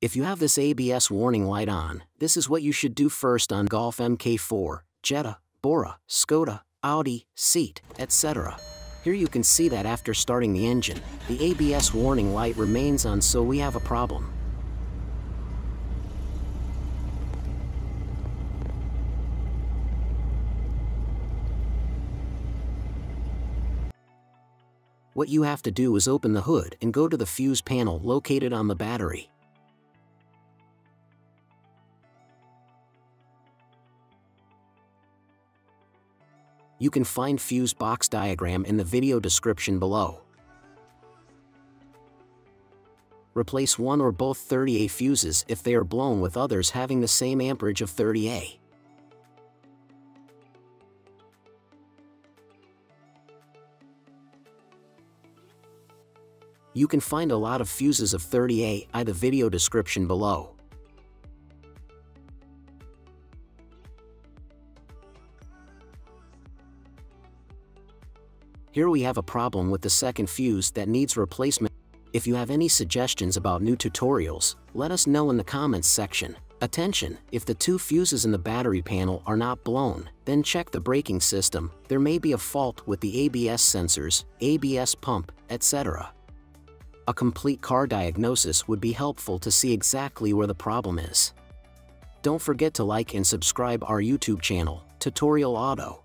If you have this ABS warning light on, this is what you should do first on Golf MK4, Jetta, Bora, Skoda, Audi, Seat, etc. Here you can see that after starting the engine, the ABS warning light remains on so we have a problem. What you have to do is open the hood and go to the fuse panel located on the battery. You can find fuse box diagram in the video description below. Replace one or both 30A fuses if they are blown with others having the same amperage of 30A. You can find a lot of fuses of 30A in the video description below. Here we have a problem with the second fuse that needs replacement. If you have any suggestions about new tutorials, let us know in the comments section. Attention, if the two fuses in the battery panel are not blown, then check the braking system, there may be a fault with the ABS sensors, ABS pump, etc. A complete car diagnosis would be helpful to see exactly where the problem is. Don't forget to like and subscribe our YouTube channel, Tutorial Auto.